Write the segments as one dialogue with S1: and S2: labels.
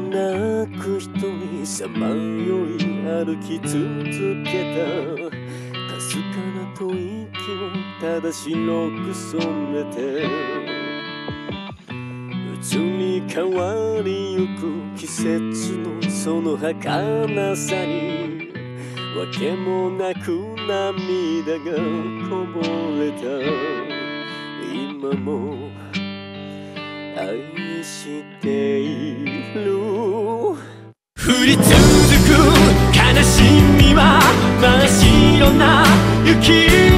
S1: なく瞳さまよい歩き続けた。かすかな吐息をただ白く染めて。移り変わりゆく季節のその儚さにわけもなく涙がこぼれた。今も愛して降り続く。悲しみは真っ白な雪。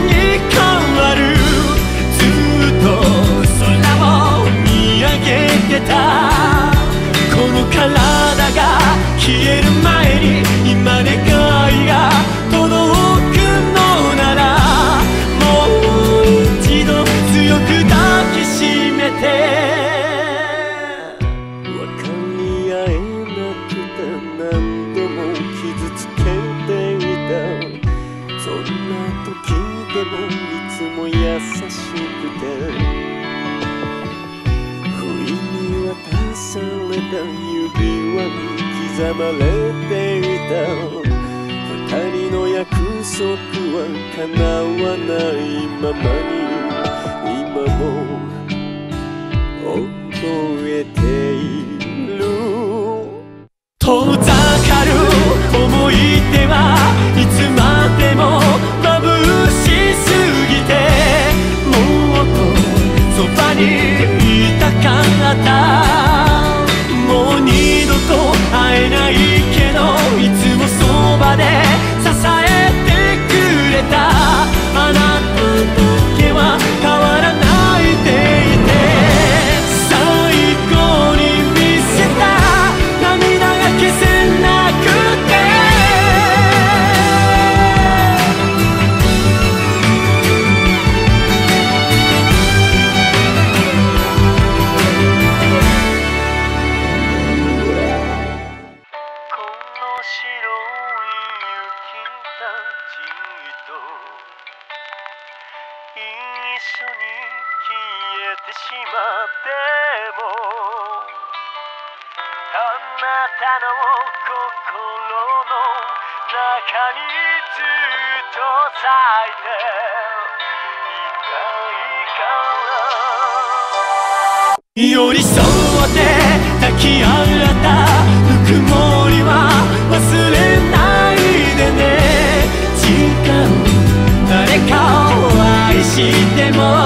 S1: な時でもいつも優しくて。不意に渡された指輪に刻まれていた。二人の約束は叶わないままに。一緒に消えてしまってもあなたの心の中にずっと咲いていたいから。寄り添うしても